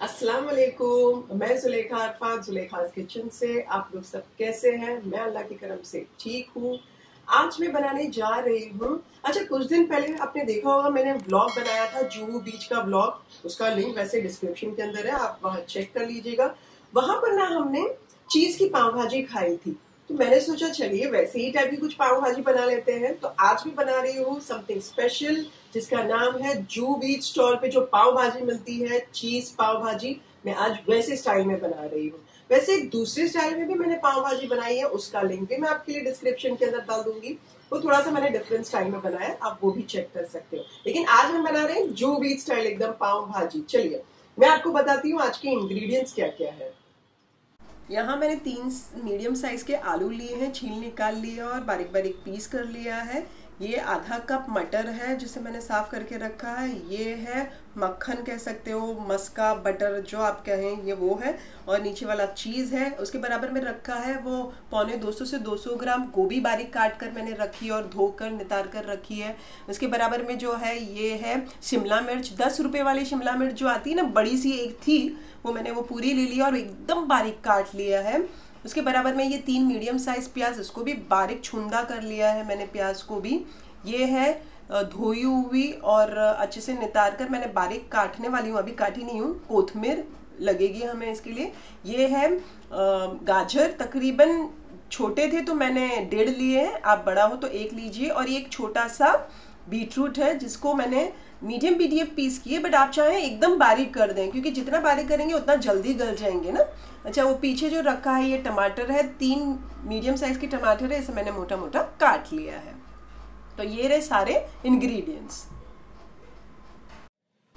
अस्सलाम वालेकुम मैं जुलेखा अरफान, जुलेखा किचन से। आप लोग सब कैसे हैं? मैं अल्लाह के करम से ठीक हूँ। आज मैं बनाने जा रही हूँ। अच्छा कुछ दिन पहले आपने देखा होगा, मैंने ब्लॉग बनाया था, जूहू बीच का ब्लॉग उसका लिंक वैसे डिस्क्रिप्शन के अंदर है, आप वहाँ चेक कर लीजिएगा। वहाँ पर ना हमने चीज़ की पाव भाजी खाई थी। तो मैंने सोचा, चलिए, वैसे ही टाइप की कुछ पाव भाजी बना लेते हैं। तो आज भी बना रही हूँ समथिंग स्पेशल जिसका नाम है जू बीच स्टॉल पे जो पाव भाजी मिलती है, चीज़ पाव भाजी मैं आज वैसे स्टाइल में बना रही हूँ। वैसे एक दूसरे स्टाइल में भी मैंने पाव भाजी बनाई है, उसका लिंक भी मैं आपके लिए डिस्क्रिप्शन के अंदर डाल दूँगी। वो थोड़ा सा मैंने डिफरेंट स्टाइल में बनाया आप वो भी चेक कर सकते हो। लेकिन आज हम बना रहे हैं जू बीच स्टाइल एकदम पाव भाजी चलिए, मैं आपको बताती हूँ आज के इंग्रेडिएंट्स क्या क्या है। यहाँ मैंने तीन मीडियम साइज़ के आलू लिए हैं, छील निकाल लिए और बारीक बारीक पीस कर लिया है। ये आधा कप मटर है जिसे मैंने साफ़ करके रखा है। ये है मक्खन कह सकते हो, मस्का, बटर, जो आप कहें, ये वो है। और नीचे वाला चीज़ है, उसके बराबर में रखा है वो पौने 200 से 200 ग्राम गोभी बारीक काट कर मैंने रखी है और धोकर, नितार कर रखी है। उसके बराबर में जो है, ये है शिमला मिर्च। दस रुपये वाली शिमला मिर्च जो आती है ना, बड़ी सी एक थी, वो मैंने वो पूरी ले लिया और एकदम बारीक काट लिया है। उसके बराबर में ये तीन मीडियम साइज़ प्याज इसको भी बारीक छुंदा कर लिया है मैंने प्याज को भी। ये है धोई हुई और अच्छे से नितार कर मैंने बारीक काटने वाली हूँ, अभी काटी नहीं हूँ, कोथमीर लगेगी हमें इसके लिए। ये है गाजर, तकरीबन छोटे थे तो मैंने डेढ़ लिए हैं, आप बड़ा हो तो एक लीजिए। और ये एक छोटा सा बीटरूट है जिसको मैंने मीडियम पीडीएफ पीस किए बट आप चाहें एकदम बारीक कर दें, क्योंकि जितना बारीक करेंगे, उतना जल्दी गल जाएँगे ना। अच्छा वो पीछे जो रखा है, ये टमाटर है, तीन मीडियम साइज़ के टमाटर है, इसे मैंने मोटा मोटा काट लिया है। तो ये रहे सारे इंग्रेडिएंट्स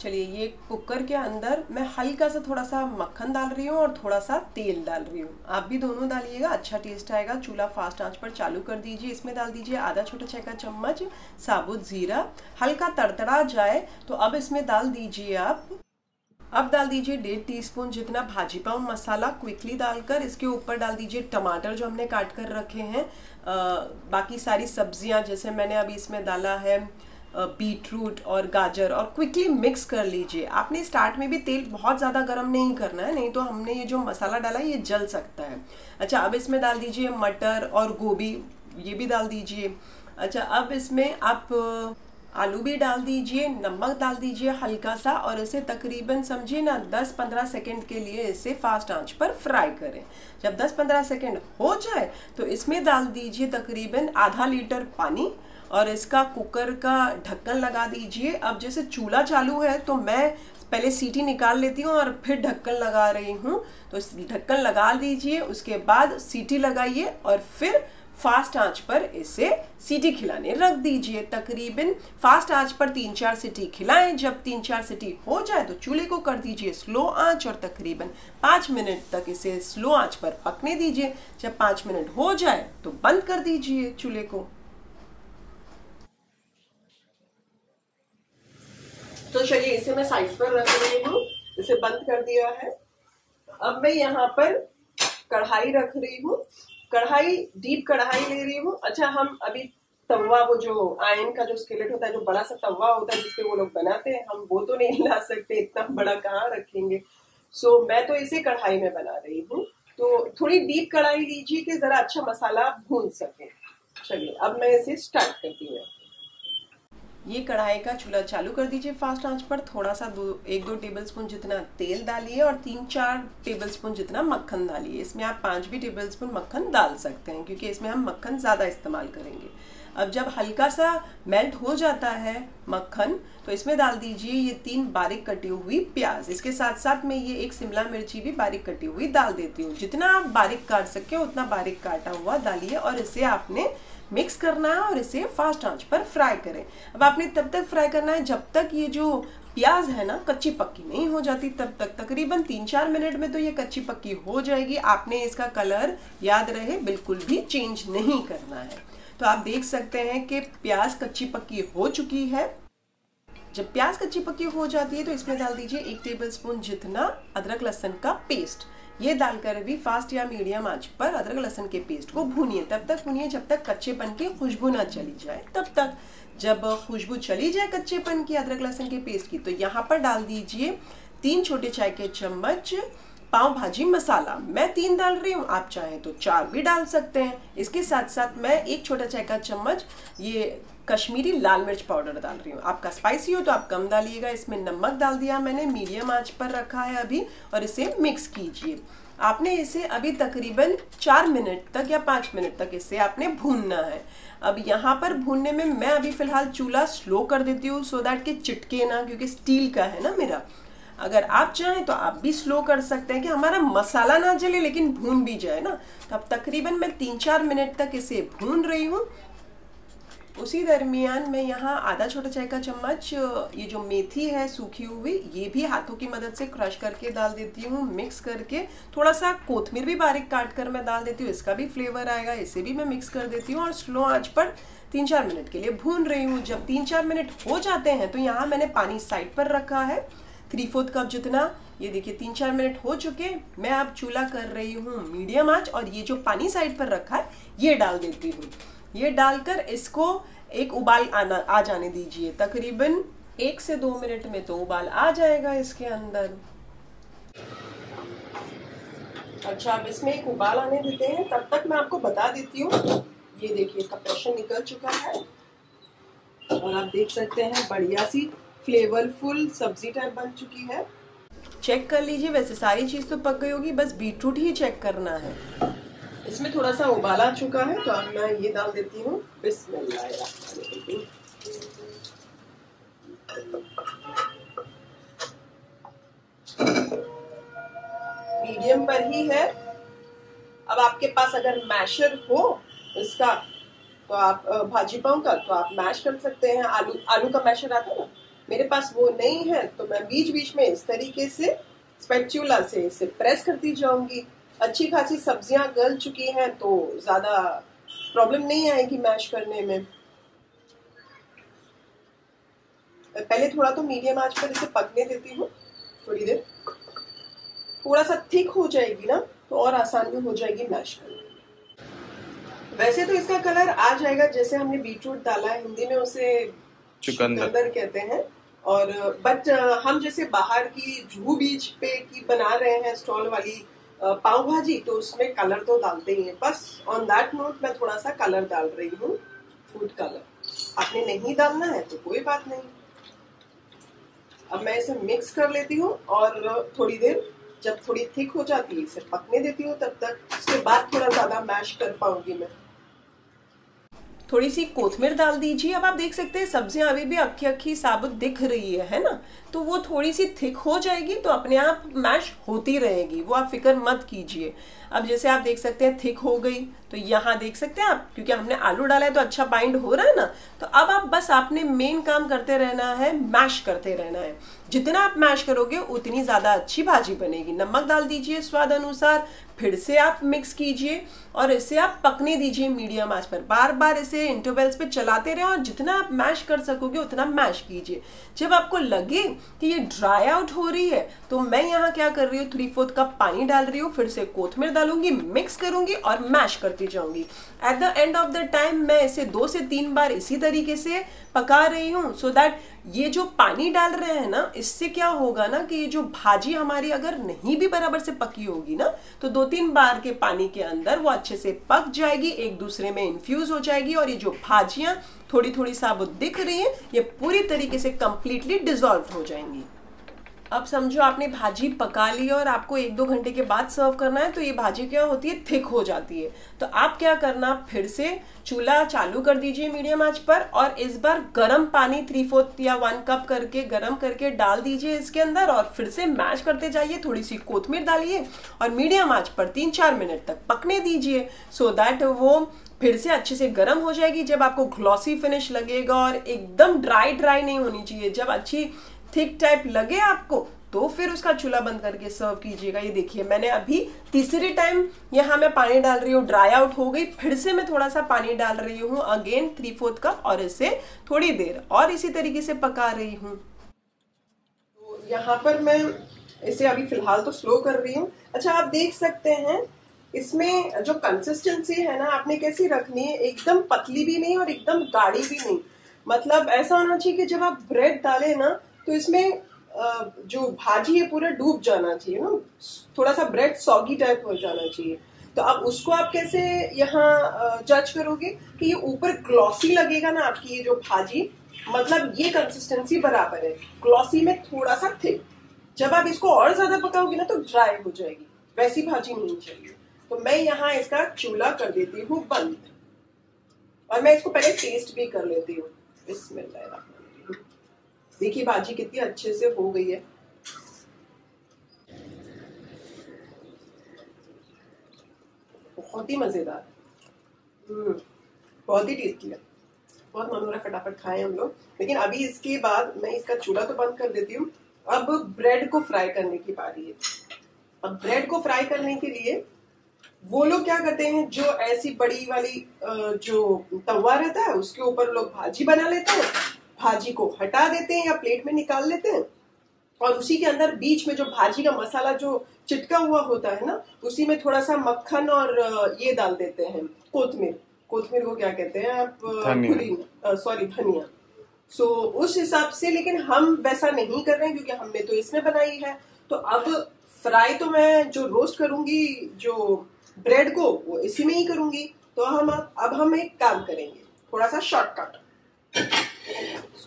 चलिए, ये कुकर के अंदर मैं हल्का सा थोड़ा सा मक्खन डाल रही हूँ और थोड़ा सा तेल डाल रही हूँ। आप भी दोनों डालिएगा अच्छा टेस्ट आएगा। चूल्हा फास्ट आँच पर चालू कर दीजिए। इसमें डाल दीजिए आधा छोटा चाय का चम्मच साबुत ज़ीरा। हल्का तड़तड़ा जाए तो अब इसमें डाल दीजिए आप, अब डाल दीजिए डेढ़ टीस्पून जितना भाजी पाव मसाला क्विकली डालकर। इसके ऊपर डाल दीजिए टमाटर जो हमने काट कर रखे हैं। बाकी सारी सब्ज़ियाँ जैसे मैंने अभी इसमें डाला है बीट रूट और गाजर और क्विकली मिक्स कर लीजिए। आपने स्टार्ट में भी तेल बहुत ज़्यादा गर्म नहीं करना है, नहीं तो हमने ये जो मसाला डाला है ये जल सकता है। अच्छा अब इसमें डाल दीजिए मटर और गोभी, ये भी डाल दीजिए। अच्छा अब इसमें आप आलू भी डाल दीजिए, नमक डाल दीजिए हल्का सा और इसे तकरीबन समझिए ना 10-15 सेकंड के लिए इसे फास्ट आँच पर फ्राई करें। जब 10-15 सेकंड हो जाए तो इसमें डाल दीजिए तकरीबन आधा लीटर पानी और इसका कुकर का ढक्कन लगा दीजिए। अब जैसे चूल्हा चालू है तो मैं पहले सीटी निकाल लेती हूँ और फिर ढक्कन लगा रही हूँ। तो ढक्कन लगा दीजिए, उसके बाद सीटी लगाइए और फिर फास्ट आँच पर इसे सीटी खिलाने रख दीजिए। तकरीबन फास्ट आँच पर तीन चार सीटी खिलाएँ। जब तीन चार सीटी हो जाए तो चूल्हे को कर दीजिए स्लो आँच और तकरीबन पाँच मिनट तक इसे स्लो आँच पर पकने दीजिए। जब पाँच मिनट हो जाए तो बंद कर दीजिए चूल्हे को। तो चलिए इसे मैं साइड पर रख रही हूँ। इसे बंद कर दिया है। अब मैं यहाँ पर कढ़ाई रख रही हूँ। कढ़ाई डीप कढ़ाई ले रही हूँ। अच्छा हम अभी तवा वो जो आयन का जो स्केलेट होता है जो बड़ा सा तवा होता है जिसपे वो लोग बनाते हैं हम वो तो नहीं ला सकते इतना बड़ा कहाँ रखेंगे? सो so, मैं तो इसे कढ़ाई में बना रही हूँ। तो थोड़ी डीप कढ़ाई लीजिए कि जरा अच्छा मसाला भून सके। चलिए अब मैं इसे स्टार्ट करती हूँ। ये कढ़ाई का चूल्हा चालू कर दीजिए फास्ट आँच पर। थोड़ा सा दो, एक दो टेबलस्पून जितना तेल डालिए और तीन चार टेबलस्पून जितना मक्खन डालिए। इसमें आप पाँच भी टेबलस्पून मक्खन डाल सकते हैं, क्योंकि इसमें हम मक्खन ज़्यादा इस्तेमाल करेंगे। अब जब हल्का सा मेल्ट हो जाता है मक्खन तो इसमें डाल दीजिए ये तीन बारीक कटी हुई प्याज। इसके साथ साथ मैं ये एक शिमला मिर्ची भी बारीक कटी हुई डाल देती हूँ। जितना आप बारीक काट सके उतना बारीक काटा हुआ डालिए और इसे आपने मिक्स करना है और इसे फास्ट आँच पर फ्राई करें। अब आपने तब तक फ्राई करना है जब तक ये जो प्याज है ना, कच्ची पक्की नहीं हो जाती, तब तक, तकरीबन तीन चार मिनट में तो ये कच्ची पक्की हो जाएगी। आपने इसका कलर, याद रहे, बिल्कुल भी चेंज नहीं करना है। तो आप देख सकते हैं कि प्याज कच्ची पक्की हो चुकी है। जब प्याज कच्ची पक्की हो जाती है तो इसमें डाल दीजिए एक टेबल स्पून जितना अदरक लहसन का पेस्ट ये डालकर भी फास्ट या मीडियम आँच पर अदरक लहसन के पेस्ट को भूनिए। तब तक भूनिए जब तक कच्चेपन की खुशबू ना चली जाए। तब तक जब खुशबू चली जाए कच्चेपन की अदरक लहसन के पेस्ट की तो यहाँ पर डाल दीजिए तीन छोटे चाय के चम्मच पाव भाजी मसाला। मैं तीन डाल रही हूँ, आप चाहें तो चार भी डाल सकते हैं। इसके साथ साथ मैं एक छोटा चाय का चम्मच ये कश्मीरी लाल मिर्च पाउडर डाल रही हूँ। आपका स्पाइसी हो तो आप कम डालिएगा। इसमें नमक डाल दिया मैंने मीडियम आँच पर रखा है अभी, और इसे मिक्स कीजिए। आपने इसे अभी तकरीबन चार मिनट तक या पाँच मिनट तक इसे आपने भूनना है। अब यहाँ पर भूनने में मैं अभी फ़िलहाल चूल्हा स्लो कर देती हूँ सो दैट कि चिटके ना, क्योंकि स्टील का है ना मेरा। अगर आप चाहें तो आप भी स्लो कर सकते हैं कि हमारा मसाला ना जले, लेकिन भून भी जाए ना। तो अब तकरीबन मैं तीन चार मिनट तक इसे भून रही हूँ। उसी दरमियान मैं यहाँ आधा छोटा चाय का चम्मच, ये जो मेथी है सूखी हुई, ये भी हाथों की मदद से क्रश करके डाल देती हूँ, मिक्स करके। थोड़ा सा कोथमीर भी बारीक काट कर मैं डाल देती हूँ, इसका भी फ्लेवर आएगा, इसे भी मैं मिक्स कर देती हूँ और स्लो आँच पर तीन चार मिनट के लिए भून रही हूँ। जब तीन चार मिनट हो जाते हैं तो यहाँ मैंने पानी साइड पर रखा है। थ्री फोर्थ कप जितना, ये देखिए तीन चार मिनट हो चुके, मैं अब चूल्हा कर रही हूँ मीडियम आँच और ये जो पानी साइड पर रखा है, ये डाल देती हूँ। ये डालकर इसको एक उबाल आना, आ जाने दीजिए। तकरीबन एक से दो मिनट में तो उबाल आ जाएगा इसके अंदर। अच्छा अब इसमें एक उबाल आने देते हैं। तब तक मैं आपको बता देती हूँ। ये देखिए, इसका प्रेशर निकल चुका है। और आप देख सकते हैं, बढ़िया सी फ्लेवरफुल सब्ज़ी टाइप बन चुकी है। चेक कर लीजिए। वैसे सारी चीज़ तो पक गई होगी, बस बीटरूट ही चेक करना है। इसमें थोड़ा सा उबाला चुका है तो अब मैं ये डाल देती हूँ। मीडियम पर ही है। अब आपके पास अगर मैशर हो, इसका तो आप भाजी पाऊ का तो आप मैश कर सकते हैं। आलू आलू का मैशर आता है ना, मेरे पास वो नहीं है तो मैं बीच बीच में इस तरीके से स्पेचुला से इसे प्रेस करती जाऊँगी। अच्छी खासी सब्ज़ियाँ गल चुकी हैं तो ज़्यादा प्रॉब्लम नहीं आएगी मैश करने में। पहले थोड़ा तो मीडियम आँच पर इसे पकने देती हूँ थोड़ी देर। थोड़ा सा थिक हो जाएगी ना तो और आसान भी हो जाएगी मैश करने वैसे तो इसका कलर आ जाएगा जैसे हमने बीटरूट डाला है हिंदी में उसे चुकंदर। कहते हैं। और बट हम जैसे बाहर की जूहू बीच पे की बना रहे हैं स्टॉल वाली पाव भाजी तो उसमें कलर तो डालते ही हैं। बस ऑन दैट नोट मैं थोड़ा सा कलर डाल रही हूँ फ़ूड कलर आपने नहीं डालना है तो कोई बात नहीं। अब मैं इसे मिक्स कर लेती हूँ और थोड़ी देर, जब थोड़ी थिक हो जाती है, इसे पकने देती हूँ तब तक। उसके बाद थोड़ा ज़्यादा मैश कर पाऊँगी मैं। थोड़ी सी कोथमीर डाल दीजिए। अब आप देख सकते हैं, सब्ज़ियाँ अभी भी अक्खी अक्खी साबुत दिख रही है है ना? तो वो थोड़ी सी थिक हो जाएगी तो अपने आप मैश होती रहेगी। वो आप फ़िक्र मत कीजिए। अब जैसे आप देख सकते हैं, थिक हो गई। तो यहाँ देख सकते हैं आप, क्योंकि हमने आलू डाला है तो अच्छा बाइंड हो रहा है ना तो अब आप बस आपने मेन काम करते रहना है मैश करते रहना है। जितना आप मैश करोगे, उतनी ज़्यादा अच्छी भाजी बनेगी। नमक डाल दीजिए स्वाद अनुसार, फिर से आप मिक्स कीजिए, और इसे आप पकने दीजिए मीडियम आँच पर। बार बार इसे इंटरवल्स पे चलाते रहे, और जितना आप मैश कर सकोगे, उतना मैश कीजिए। जब आपको लगे कि ये ड्राई आउट हो रही है तो मैं यहाँ क्या कर रही हूँ थ्री फोर्थ कप पानी डाल रही हूँ, फिर से कोथमीर डालूँगी मिक्स करूँगी, और मैश करती जाऊँगी at the end of the time मैं इसे दो से तीन बार इसी तरीके से पका रही हूँ सो दैट ये जो पानी डाल रहे हैं ना, इससे क्या होगा ना कि ये जो भाजी हमारी अगर नहीं भी बराबर से पकी होगी ना तो दो तीन बार के पानी के अंदर वो अच्छे से पक जाएगी, एक दूसरे में इन्फ्यूज हो जाएगी और ये जो भाजियाँ थोड़ी थोड़ी साबुत दिख रही है, ये पूरी तरीके से कंप्लीटली डिजोल्व हो जाएँगी। अब समझो आपने भाजी पका ली और आपको एक दो घंटे के बाद सर्व करना है तो ये भाजी क्या होती है? थिक हो जाती है। तो आप क्या करना, फिर से चूल्हा चालू कर दीजिए मीडियम आँच पर और इस बार गर्म पानी थ्री फोर्थ या वन कप करके, गर्म करके डाल दीजिए इसके अंदर और फिर से मैश करते जाइए। थोड़ी सी कोथमीर डालिए और मीडियम आँच पर तीन चार मिनट तक पकने दीजिए। सो दैट वो फिर से अच्छे से गर्म हो जाएगी। जब आपको ग्लॉसी फिनिश लगेगा और एकदम ड्राई ड्राई नहीं होनी चाहिए, जब अच्छी थिक टाइप लगे आपको तो फिर उसका चूल्हा बंद करके सर्व कीजिएगा। ये देखिए, मैंने अभी तीसरे टाइम यहाँ मैं पानी डाल रही हूँ ड्राई आउट हो गई। फिर से मैं थोड़ा सा पानी डाल रही हूँ अगेन थ्री फोर्थ कप और इसे थोड़ी देर और इसी तरीके से पका रही हूँ। तो यहाँ पर मैं इसे अभी फ़िलहाल तो स्लो कर रही हूँ। अच्छा आप देख सकते हैं, इसमें जो कंसिस्टेंसी है ना, आपने कैसी रखनी है? एकदम पतली भी नहीं और एकदम गाढ़ी भी नहीं। मतलब ऐसा होना चाहिए कि जब आप ब्रेड डालें ना तो इसमें जो भाजी है, पूरा डूब जाना चाहिए ना। थोड़ा सा ब्रेड सॉगी टाइप हो जाना चाहिए। तो अब उसको आप कैसे यहाँ जज करोगे कि ये ऊपर ग्लॉसी लगेगा ना आपकी ये जो भाजी? मतलब ये कंसिस्टेंसी बराबर है। ग्लॉसी में थोड़ा सा थिक जब आप इसको और ज़्यादा पकाओगे ना तो ड्राई हो जाएगी। वैसी भाजी नहीं चाहिए। तो मैं यहाँ इसका चूल्हा कर देती हूँ बंद। और मैं इसको पहले टेस्ट भी कर लेती हूँ। देखिए भाजी कितनी अच्छे से हो गई है। बहुत ही मज़ेदार। हम्म, बहुत ही टेस्टी है। बहुत मन हो रहा है फटाफट खाएँ हम लोग। लेकिन अभी इसके बाद मैं इसका चूल्हा तो बंद कर देती हूँ। अब ब्रेड को फ्राई करने की बारी है। अब ब्रेड को फ्राई करने के लिए वो लोग क्या करते हैं जो ऐसी बड़ी वाली जो तवा रहता है उसके ऊपर लोग भाजी बना लेते हैं। भाजी को हटा देते हैं या प्लेट में निकाल लेते हैं और उसी के अंदर बीच में जो भाजी का मसाला जो चिटका हुआ होता है ना उसी में थोड़ा सा मक्खन और ये डाल देते हैं कोथमीर। कोथमीर को क्या कहते हैं आप सॉरी धनिया। सो so, उस हिसाब से लेकिन हम वैसा नहीं कर रहे हैं क्योंकि हमने तो इसमें बनाई है। तो अब फ्राई तो मैं जो रोस्ट करूँगी जो ब्रेड को वो इसी में ही करूँगी। तो हम अब हम एक काम करेंगे थोड़ा सा शॉर्टकट।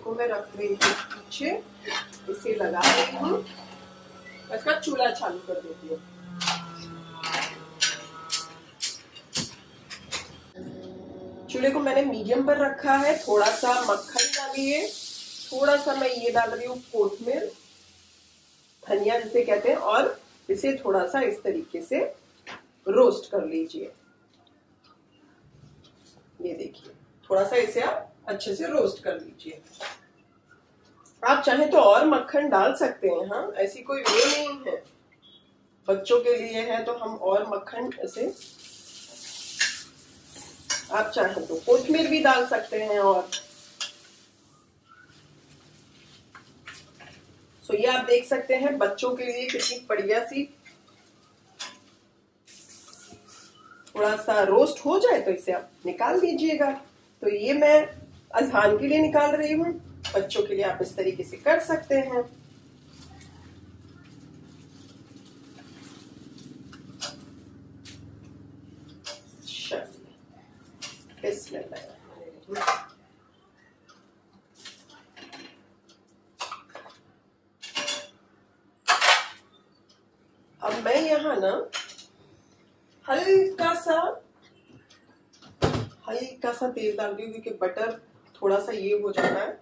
इसको मैं रख रही हूँ पीछे। इसे लगा रही हूँ। इसका चूल्हा चालू कर देती हूँ। चूल्हे को मैंने मीडियम पर रखा है। थोड़ा सा मक्खन डालिए थोड़ा सा मैं ये डाल रही हूँ कोथमीर, धनिया जिसे कहते हैं, और इसे थोड़ा सा इस तरीके से रोस्ट कर लीजिए। ये देखिए, थोड़ा सा इसे आप अच्छे से रोस्ट कर लीजिए आप चाहे तो और मक्खन डाल सकते हैं हाँ ऐसी कोई वो नहीं है। बच्चों के लिए है तो हम और मक्खन ऐसे आप चाहे तो कोथमीर भी डाल सकते हैं और सो ये आप देख सकते हैं बच्चों के लिए कितनी बढ़िया सी थोड़ा सा रोस्ट हो जाए तो इसे आप निकाल दीजिएगा। तो ये मैं अजहान के लिए निकाल रही हूँ। बच्चों के लिए आप इस तरीके से कर सकते हैं। अब मैं यहाँ ना हल्का सा हल्का सा तेल डाल रही हूँ क्योंकि बटर थोड़ा सा ये हो जाना है।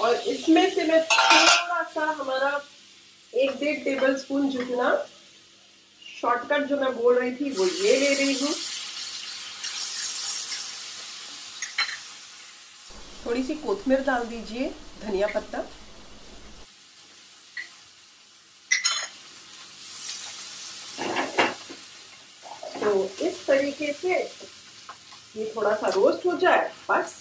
और इसमें से मैं थोड़ा सा हमारा एक डेढ़ टेबल स्पून जितना शॉर्टकट जो मैं बोल रही थी, वो ये ले रही हूँ। थोड़ी सी कोथमीर डाल दीजिए, धनिया पत्ता तो इस तरीके से ये थोड़ा सा रोस्ट हो जाए, बस।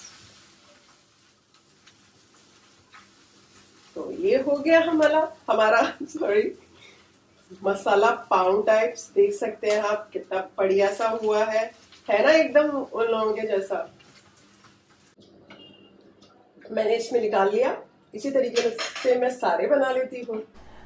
तो ये हो गया हमारा हमारा सॉरी मसाला पाउंड टाइप्स देख सकते हैं आप कितना बढ़िया सा हुआ है। है ना एकदम उन लोगों के जैसा? मैंने इसमें निकाल लिया। इसी तरीके से मैं सारे बना लेती हूँ।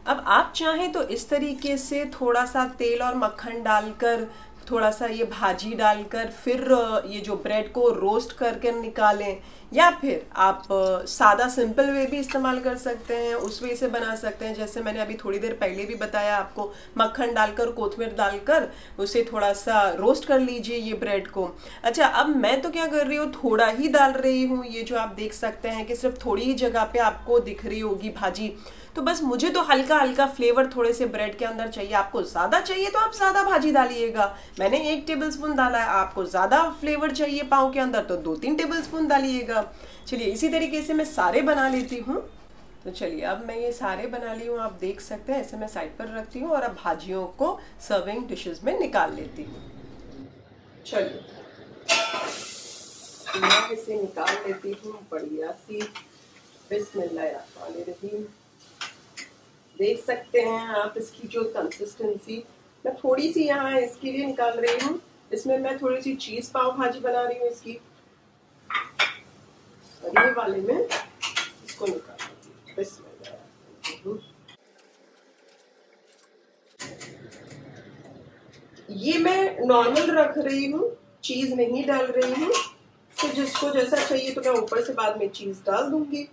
अब आप चाहें तो इस तरीके से थोड़ा सा तेल और मक्खन डालकर थोड़ा सा ये भाजी डालकर, फिर ये जो ब्रेड को रोस्ट करके निकालें, या फिर आप सादा सिंपल वे भी इस्तेमाल कर सकते हैं, उस वे से बना सकते हैं। जैसे मैंने अभी थोड़ी देर पहले भी बताया आपको, मक्खन डालकर, कोथमीर डालकर, उसे थोड़ा सा रोस्ट कर लीजिए ये ब्रेड को। अच्छा अब मैं तो क्या कर रही हूँ? थोड़ा ही डाल रही हूँ। ये जो आप देख सकते हैं कि सिर्फ़ थोड़ी ही जगह पे आपको दिख रही होगी भाजी। तो बस मुझे तो हल्का हल्का फ्लेवर थोड़े से ब्रेड के अंदर चाहिए। आपको ज़्यादा चाहिए तो आप ज़्यादा भाजी डालिएगा। मैंने एक टेबल स्पून डाला है, आपको ज़्यादा फ्लेवर चाहिए पाव के अंदर तो दो तीन टेबल स्पून डालिएगा। चलिए, इसी तरीके से मैं सारे बना लेती हूँ। तो चलिए, अब मैं ये सारे बना ली हूँ, आप देख सकते हैं, ऐसे मैं साइड पर रखती हूँ और अब भाजियों को सर्विंग डिशेस में निकाल लेती हूँ। चलिए, मैं इसे निकाल लेती हूँ, बढ़िया सी। बिस्मिल्लाह देख सकते हैं आप इसकी जो कंसिस्टेंसी मैं थोड़ी सी यहाँ इसके लिए निकाल रही हूँ। इसमें मैं थोड़ी सी चीज़ पाव भाजी बना रही हूँ इसकी। ये वाले में इसको निकाल ये मैं नॉर्मल रख रही हूँ। चीज़ नहीं डाल रही हूँ। तो जिसको जैसा चाहिए तो मैं ऊपर से बाद में चीज़ डाल दूँगी।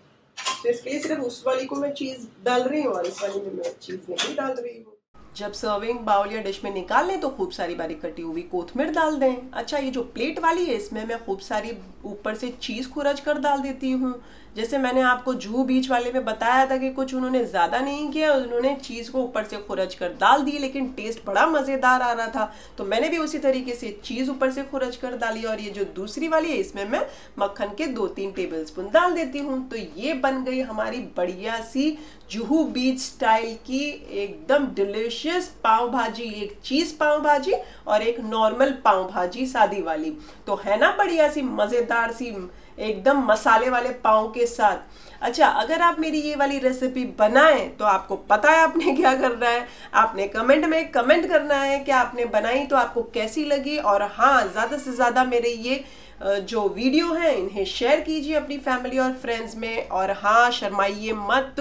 तो इसके लिए सिर्फ़ उस वाली को मैं चीज़ डाल रही हूँ और इस वाली में मैं चीज़ नहीं डाल रही हूँ। जब सर्विंग बाउल या डिश में निकाल लें तो खूब सारी बारीक कटी हुई कोथमीर डाल दें। अच्छा ये जो प्लेट वाली है, इसमें मैं खूब सारी ऊपर से चीज़ खुरज कर डाल देती हूँ। जैसे मैंने आपको जू बीच वाले में बताया था कि कुछ उन्होंने ज़्यादा नहीं किया, उन्होंने चीज़ को ऊपर से खुरज कर डाल दी लेकिन टेस्ट बड़ा मज़ेदार आ रहा था। तो मैंने भी उसी तरीके से चीज़ ऊपर से खुरज कर डाली और ये जो दूसरी वाली है, इसमें मैं मक्खन के दो तीन टेबल स्पून डाल देती हूँ। तो ये बन गई हमारी बढ़िया सी जुहू बीच स्टाइल की एकदम डिलिशियस पाव भाजी, एक चीज़ पाव भाजी और एक नॉर्मल पाव भाजी सादी वाली। तो है ना बढ़िया सी, मज़ेदार सी एकदम मसाले वाले पाव के साथ। अच्छा अगर आप मेरी ये वाली रेसिपी बनाएँ तो आपको पता है आपने क्या करना है? आपने कमेंट में कमेंट करना है कि आपने बनाई तो आपको कैसी लगी? और हाँ ज़्यादा से ज़्यादा मेरे ये जो वीडियो हैं, इन्हें शेयर कीजिए अपनी फैमिली और फ्रेंड्स में। और हाँ शर्माइए मत।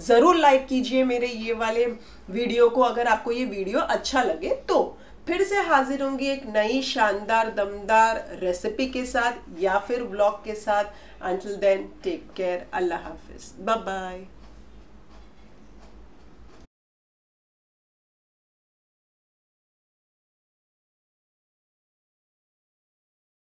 ज़रूर लाइक कीजिए मेरे ये वाले वीडियो को। अगर आपको ये वीडियो अच्छा लगे तो। फिर से हाजिर होंगी एक नई शानदार, दमदार रेसिपी के साथ या फिर ब्लॉग के साथ। अंटिल देन टेक केयर अल्लाह हाफिज। Bye bye